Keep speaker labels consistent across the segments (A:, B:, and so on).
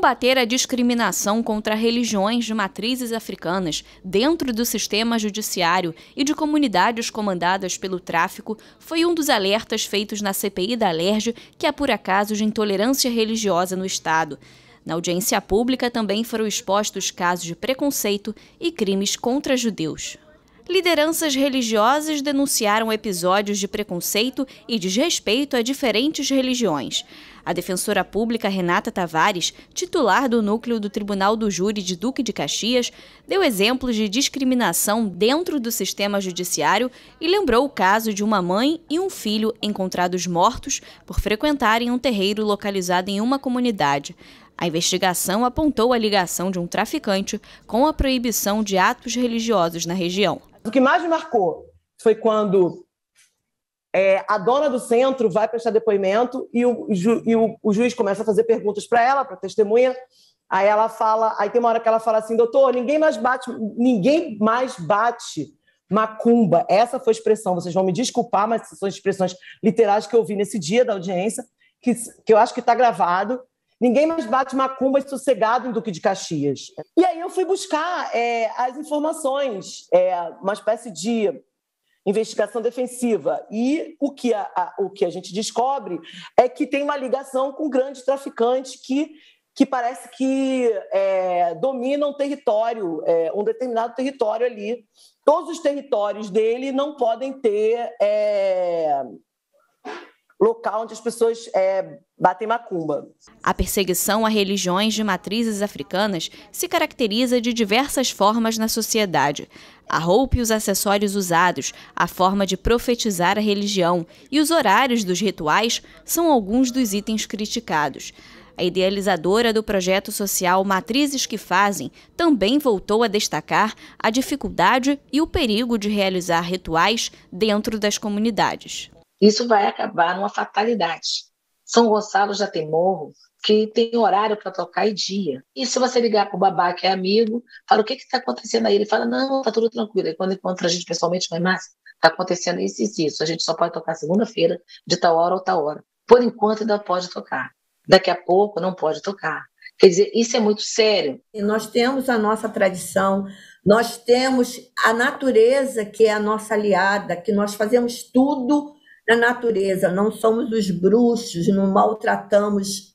A: Combater a discriminação contra religiões de matrizes africanas dentro do sistema judiciário e de comunidades comandadas pelo tráfico foi um dos alertas feitos na CPI da Alerj, que apura casos de intolerância religiosa no Estado. Na audiência pública também foram expostos casos de preconceito e crimes contra judeus. Lideranças religiosas denunciaram episódios de preconceito e desrespeito a diferentes religiões. A defensora pública Renata Tavares, titular do núcleo do Tribunal do Júri de Duque de Caxias, deu exemplos de discriminação dentro do sistema judiciário e lembrou o caso de uma mãe e um filho encontrados mortos por frequentarem um terreiro localizado em uma comunidade. A investigação apontou a ligação de um traficante com a proibição de atos religiosos na região.
B: O que mais me marcou foi quando é, a dona do centro vai prestar depoimento e o, ju, e o, o juiz começa a fazer perguntas para ela, para a testemunha. Aí ela fala, aí tem uma hora que ela fala assim, doutor, ninguém mais bate, ninguém mais bate macumba. Essa foi a expressão. Vocês vão me desculpar, mas são expressões literais que eu ouvi nesse dia da audiência, que, que eu acho que está gravado. Ninguém mais bate macumba sossegado em Duque de Caxias. E aí eu fui buscar é, as informações, é, uma espécie de investigação defensiva. E o que a, a, o que a gente descobre é que tem uma ligação com grandes traficantes que, que parece que é, dominam território, é, um determinado território ali. Todos os territórios dele não podem ter é, local onde as pessoas é, batem macumba.
A: A perseguição a religiões de matrizes africanas se caracteriza de diversas formas na sociedade. A roupa e os acessórios usados, a forma de profetizar a religião e os horários dos rituais são alguns dos itens criticados. A idealizadora do projeto social Matrizes que Fazem também voltou a destacar a dificuldade e o perigo de realizar rituais dentro das comunidades.
C: Isso vai acabar numa fatalidade. São Gonçalo já tem morro que tem horário para tocar e dia. E se você ligar para o babá que é amigo, fala o que está acontecendo aí, ele fala, não, tá tudo tranquilo. E quando encontra a gente pessoalmente, mas está acontecendo isso e isso. A gente só pode tocar segunda-feira, de tal hora ou tal hora. Por enquanto ainda pode tocar. Daqui a pouco não pode tocar. Quer dizer, isso é muito sério.
D: E nós temos a nossa tradição, nós temos a natureza que é a nossa aliada, que nós fazemos tudo na natureza, não somos os bruxos, não maltratamos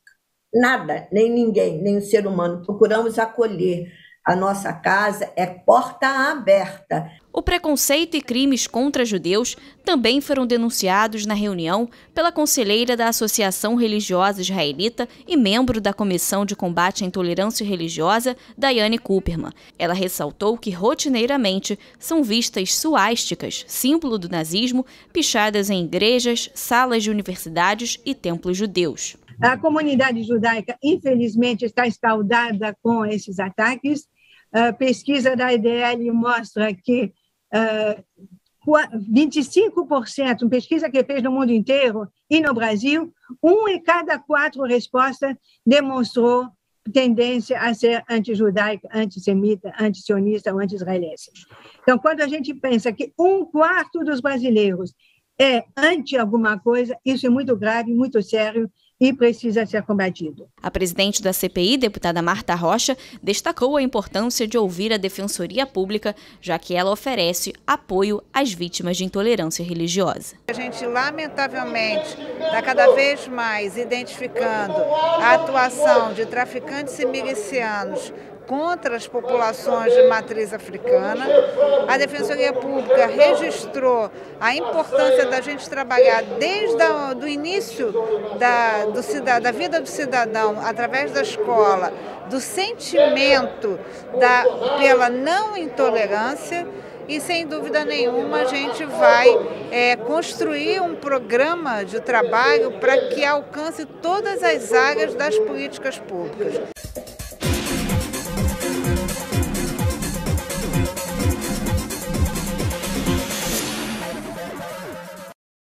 D: nada, nem ninguém, nem o ser humano. Procuramos acolher. A nossa casa é porta aberta.
A: O preconceito e crimes contra judeus também foram denunciados na reunião pela conselheira da Associação Religiosa Israelita e membro da Comissão de Combate à Intolerância Religiosa, Daiane Cooperman. Ela ressaltou que rotineiramente são vistas suásticas, símbolo do nazismo, pichadas em igrejas, salas de universidades e templos judeus.
E: A comunidade judaica, infelizmente, está escaldada com esses ataques a pesquisa da IDL mostra que uh, 25%, uma pesquisa que fez no mundo inteiro e no Brasil, um em cada quatro respostas demonstrou tendência a ser antijudaica, antissemita, antisionista ou anti-israelense. Então, quando a gente pensa que um quarto dos brasileiros é anti alguma coisa, isso é muito grave, muito sério e precisa ser combatido.
A: A presidente da CPI, deputada Marta Rocha, destacou a importância de ouvir a Defensoria Pública, já que ela oferece apoio às vítimas de intolerância religiosa.
F: A gente, lamentavelmente, está cada vez mais identificando a atuação de traficantes e milicianos contra as populações de matriz africana. A Defensoria Pública registrou a importância da gente trabalhar desde o início da, do, da vida do cidadão, através da escola, do sentimento da, pela não intolerância e sem dúvida nenhuma a gente vai é, construir um programa de trabalho para que alcance todas as áreas das políticas públicas.